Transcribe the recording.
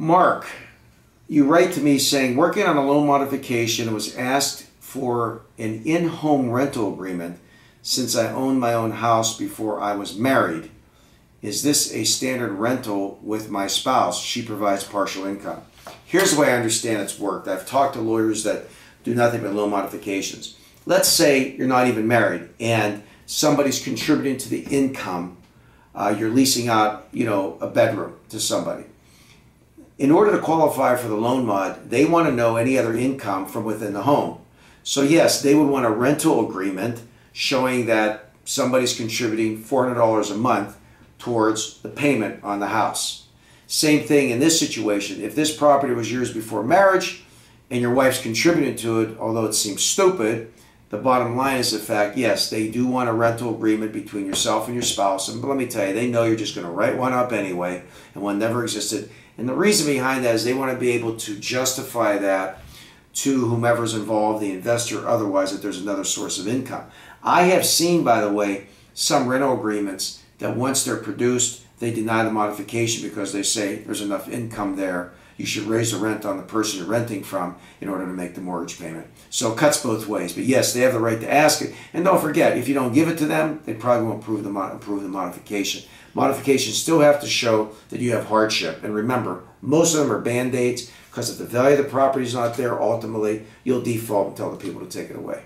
Mark, you write to me saying, working on a loan modification was asked for an in home rental agreement since I owned my own house before I was married. Is this a standard rental with my spouse? She provides partial income. Here's the way I understand it's worked. I've talked to lawyers that do nothing but loan modifications. Let's say you're not even married and somebody's contributing to the income. Uh, you're leasing out, you know, a bedroom to somebody. In order to qualify for the loan mod, they want to know any other income from within the home. So yes, they would want a rental agreement showing that somebody's contributing $400 a month towards the payment on the house. Same thing in this situation. If this property was yours before marriage and your wife's contributing to it, although it seems stupid, the bottom line is the fact, yes, they do want a rental agreement between yourself and your spouse. And let me tell you, they know you're just going to write one up anyway, and one never existed. And the reason behind that is they want to be able to justify that to whomever's involved, the investor, otherwise, that there's another source of income. I have seen, by the way, some rental agreements that once they're produced, they deny the modification because they say there's enough income there. You should raise the rent on the person you're renting from in order to make the mortgage payment. So it cuts both ways. But yes, they have the right to ask it. And don't forget, if you don't give it to them, they probably won't approve the, approve the modification. Modifications still have to show that you have hardship. And remember, most of them are band aids because if the value of the property is not there, ultimately you'll default and tell the people to take it away.